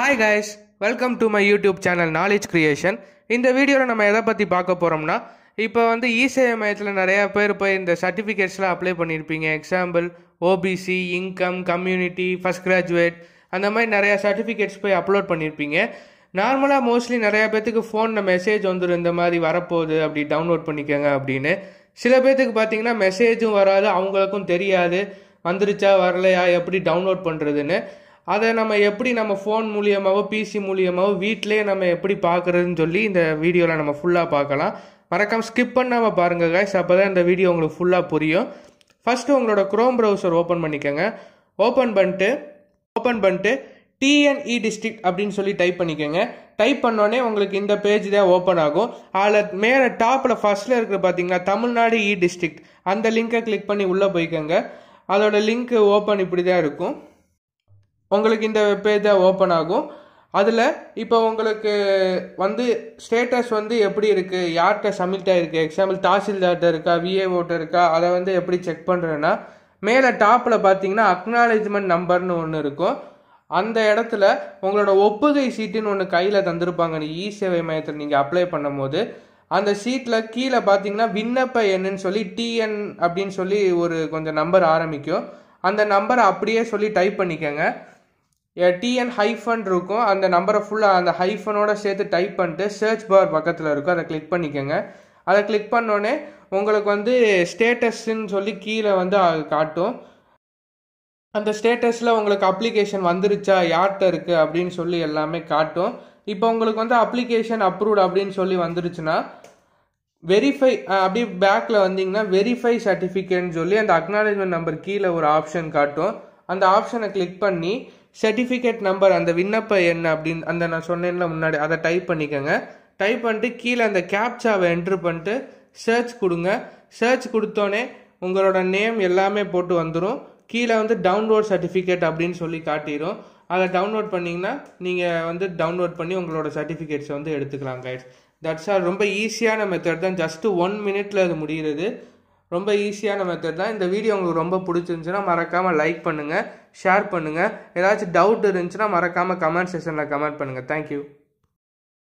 Hi guys welcome to my YouTube channel knowledge creation இந்த வீடியோவில் நம்ம எதை பற்றி பார்க்க போகிறோம்னா இப்போ வந்து இசேவை மையத்தில் நிறையா பேர் போய் இந்த சர்டிஃபிகேட்ஸ்லாம் அப்ளை பண்ணியிருப்பீங்க example OBC income community first graduate அந்த மாதிரி நிறையா சர்டிஃபிகேட்ஸ் போய் அப்லோட் பண்ணியிருப்பீங்க நார்மலாக மோஸ்ட்லி நிறையா பேர்த்துக்கு ஃபோனில் மெசேஜ் வந்துடும் இந்த மாதிரி வரப்போகுது அப்படி டவுன்லோட் பண்ணிக்கோங்க அப்படின்னு. சில பேர்த்துக்கு பார்த்தீங்கன்னா மெசேஜும் வராது அவங்களுக்கும் தெரியாது வந்துருச்சா வரலையா எப்படி டவுன்லோட் பண்ணுறதுன்னு அதை நம்ம எப்படி நம்ம ஃபோன் மூலியமாகவோ பிசி மூலியமாவோ வீட்டிலே நம்ம எப்படி பார்க்குறதுன்னு சொல்லி இந்த வீடியோவில் நம்ம ஃபுல்லாக பார்க்கலாம். மறக்காமல் ஸ்கிப் பண்ணாமல் பாருங்கள் காய்ஸ் அப்போ தான் இந்த வீடியோ உங்களுக்கு ஃபுல்லாக புரியும். ஃபஸ்ட்டு உங்களோட க்ரோம் ப்ரௌசர் ஓப்பன் பண்ணிக்கோங்க. ஓப்பன் பண்ணிட்டு ஓப்பன் பண்ணிட்டு டிஎன்இ டிஸ்ட்ரிக்ட் அப்படின்னு சொல்லி டைப் பண்ணிக்கோங்க. டைப் பண்ணோடனே உங்களுக்கு இந்த பேஜ் தான் ஓப்பன் ஆகும். அதில் மேலே டாப்பில் ஃபர்ஸ்ட்டில் இருக்கிற பார்த்தீங்கன்னா தமிழ்நாடு e இ டிஸ்ட்ரிக்ட் அந்த லிங்கை கிளிக் பண்ணி உள்ளே போய்க்கோங்க. அதோட லிங்க் ஓப்பன் இப்படி தான் இருக்கும். உங்களுக்கு இந்த பேஜ் தான் ஓப்பன் ஆகும். அதில் இப்போ உங்களுக்கு வந்து ஸ்டேட்டஸ் வந்து எப்படி இருக்குது யார்கிட்ட சப்மிட் ஆகிருக்கு எக்ஸாம்பிள் தாசில்தார்கிட்ட இருக்கா? விஏஓட்ட இருக்கா? அதை வந்து எப்படி செக் பண்ணுறேன்னா மேலே டாப்பில் பார்த்தீங்கன்னா அக்னாலேஜ்மெண்ட் நம்பர்னு ஒன்று இருக்கும். அந்த இடத்துல உங்களோட ஒப்புகை சீட்டுன்னு ஒன்று கையில் தந்திருப்பாங்க. இ சேவை மையத்தில் நீங்கள் அப்ளை பண்ணும்போது அந்த சீட்டில் கீழே பார்த்தீங்கன்னா விண்ணப்ப எண்ணுன்னு சொல்லி டிஎன் அப்படின்னு சொல்லி ஒரு கொஞ்சம் நம்பர் ஆரம்பிக்கும். அந்த நம்பரை அப்படியே சொல்லி டைப் பண்ணிக்கோங்க. டிஎன் ஹைஃபன் இருக்கும். அந்த நம்பரை ஃபுல்லாக அந்த ஹைஃபனோட சேர்த்து டைப் பண்ணிட்டு சர்ச் பார் பக்கத்தில் இருக்கும். அதை கிளிக் பண்ணிக்கோங்க. அதை கிளிக் பண்ணோடனே உங்களுக்கு வந்து ஸ்டேட்டஸ்ன்னு சொல்லி கீழே வந்து காட்டும். அந்த ஸ்டேட்டஸில் உங்களுக்கு அப்ளிகேஷன் வந்துருச்சா? யார்கிட்ட இருக்குது அப்படின்னு சொல்லி எல்லாமே காட்டும். இப்போ உங்களுக்கு வந்து அப்ளிகேஷன் அப்ரூவ்ட் அப்படின்னு சொல்லி வந்துருச்சுன்னா வெரிஃபை அப்படியே பேக்கில் வந்தீங்கன்னா வெரிஃபை சர்டிஃபிகேட்னு சொல்லி அந்த அக்னாலேஜ்மெண்ட் நம்பர் கீழே ஒரு ஆப்ஷன் காட்டும். அந்த ஆப்ஷனை கிளிக் பண்ணி சர்டிஃபிகேட் நம்பர் அந்த விண்ணப்ப எண் அப்படின்னு அந்த நான் சொன்னேன்ல முன்னாடி அதை டைப் பண்ணிக்கோங்க. டைப் பண்ணிட்டு கீழே அந்த கேப்சாவை என்ட்ரு பண்ணிட்டு சர்ச் கொடுங்க. சர்ச் கொடுத்தோன்னே உங்களோட நேம் எல்லாமே போட்டு வந்துடும் கீழே வந்து டவுன்லோட் சர்டிஃபிகேட் அப்படின்னு சொல்லி காட்டிடும் அதை டவுன்லோட் பண்ணிங்கன்னா நீங்கள் வந்து டவுன்லோட் பண்ணி உங்களோட சர்டிஃபிகேட்ஸை வந்து எடுத்துக்கலாம் கைட்ஸ் தட்ஸ் ஆல் ரொம்ப ஈஸியான மெத்தட் தான். ஜஸ்ட்டு ஒன் மினிட்ல அது முடிகிறது. ரொம்ப ஈஸியான மெத்தட் தான். இந்த வீடியோ உங்களுக்கு ரொம்ப பிடிச்சிருந்துச்சுன்னா மறக்காமல் லைக் பண்ணுங்கள் ஷேர் பண்ணுங்கள் ஏதாச்சும் டவுட் இருந்துச்சுன்னா மறக்காமல் கமெண்ட் செஷனில் கமெண்ட் பண்ணுங்கள் தேங்க்யூ